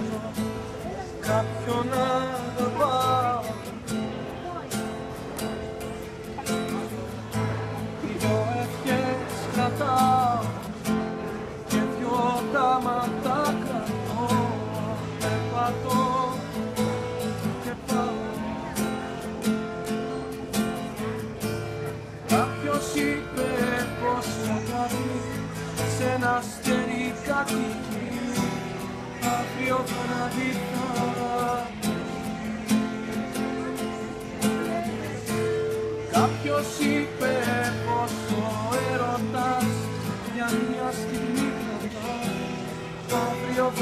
βρω κάποιον να αγαπάω. Δυο ευχές κρατάω και δυο τάματα κρατώ. Περπατώ και πάω. Κάποιος είπε πως η αγάπη σε ένα αστέρι κατοικεί αύριο βράδυ θα Κάποιος είπε πως ο έρωτας για μια στιγμή κρατά αύριο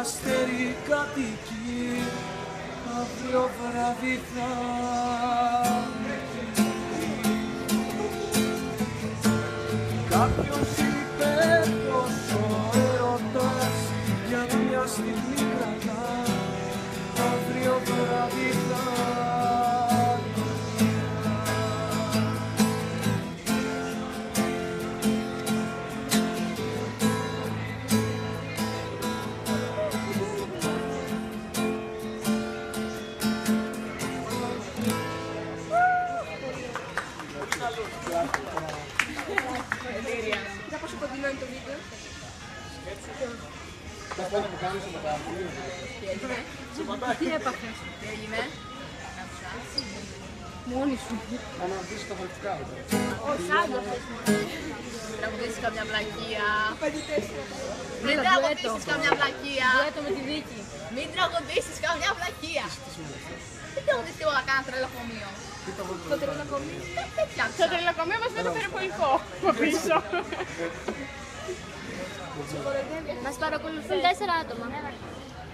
αστέρι κατοικεί αύριο βράδυ θα με κοιτεί. Κάποιος Τι έπαθες. Τι έγινε; Μόνη σου. Ο Σάντος. Τραγουδήσεις καμιά βλακεία. Μην Έλα, τραγουδήσεις ντουέτο. καμιά βλακεία. Дуέτο με τη Βίκη. Μην τραγουδήσεις καμιά βλακεία. Δεν τραγουδήσεις τίποτα κάνα τρελοκομείο. Το τρελοκομείο. Δεν φτιάξα. Το τρελοκομείο μας φέρει περιπολικό από πίσω. Μας παρακολουθούν τέσσερα άτομα.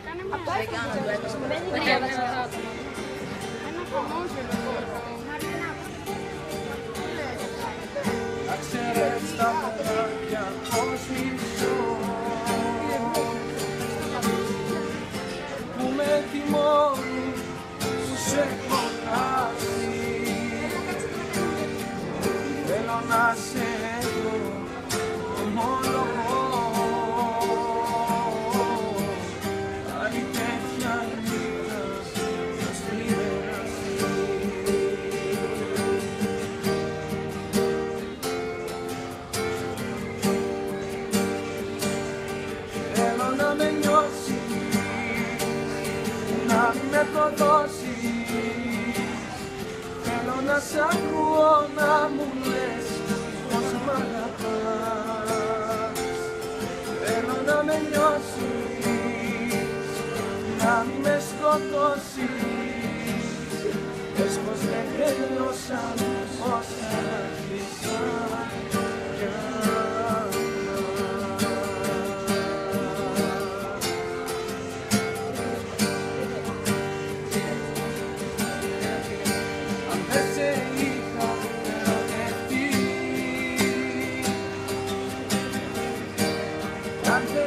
Κάνε μια. Δεν κάνω ντουέτο. Δεν είναι τέσσερα άτομα. Ένα χαμόγελο. Να ξέρεις τα μάτια πως να σ' ακούω να μου λες πως μ' αγαπάς. Θέλω να με νιώσεις, να μην με σκοτώσεις. Πες πως δεν τέλειωσαν όσα άρχισαν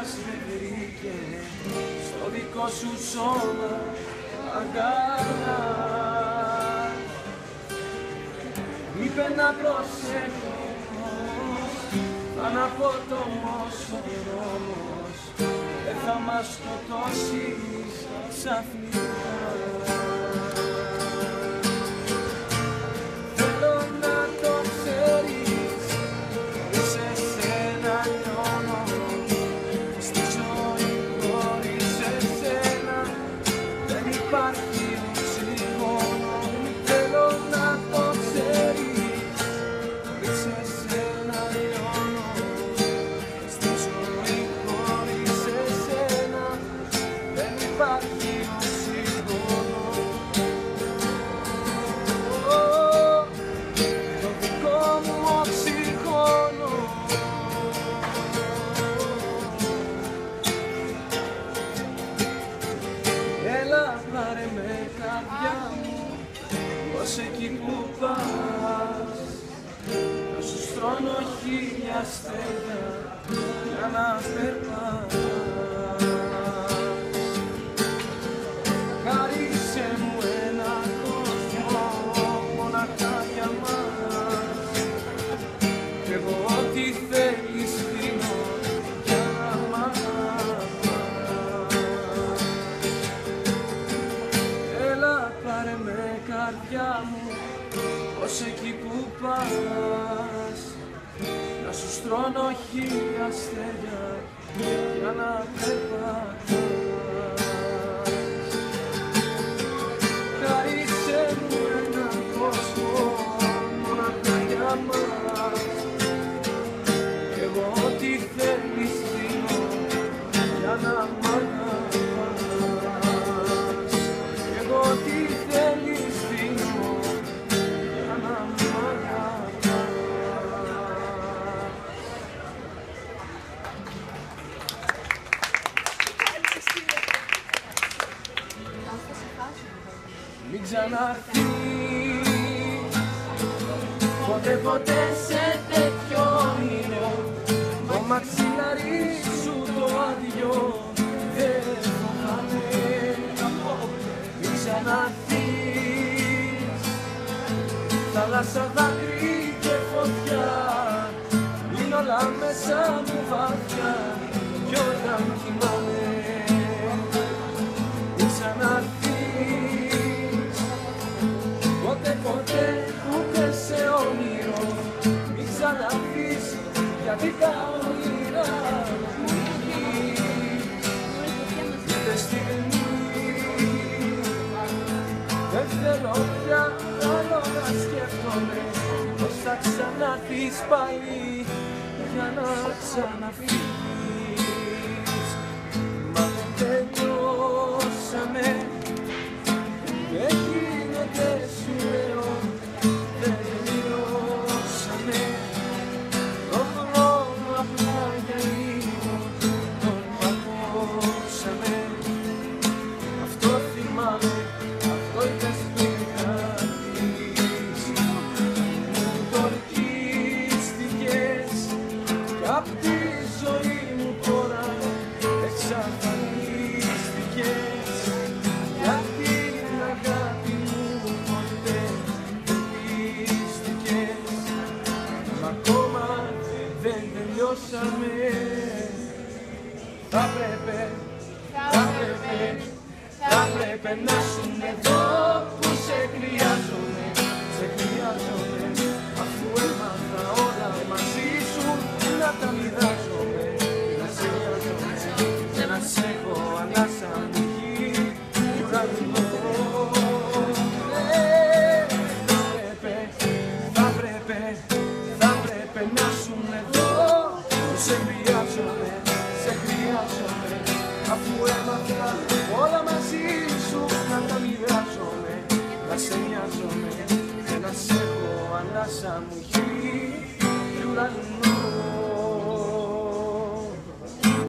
μας με βρήκε στο δικό σου σώμα αγκαλιά. Είπε να προσέχω, θα να πω το μόσον όμως, δεν θα μας σκοτώσεις ξαφνικά. χίλια στέγα για να περπατάω τρώνω χίλια στέλια για να έρθεις Ποτέ ποτέ σε τέτοιο όνειρο. Το μαξιλαρί σου το άδειο το χάνε Μην ξαναρθείς Θάλασσα δάκρυ και φωτιά. Είναι όλα μέσα μου βαθιά. Κι όταν κοιμάσαι Πως θα ξανάρθεις πάλι για να ξαναφύγεις. Μα δεν τελειώσαμε. περνάσουν εδώ σε χρειάζομαι, σε χρειάζομαι. Αφού έμαθα όλα μαζί σου να τα μοιράζομαι να σε νοιάζομαι και να σε έχω ανάσα μου γη του ουρανού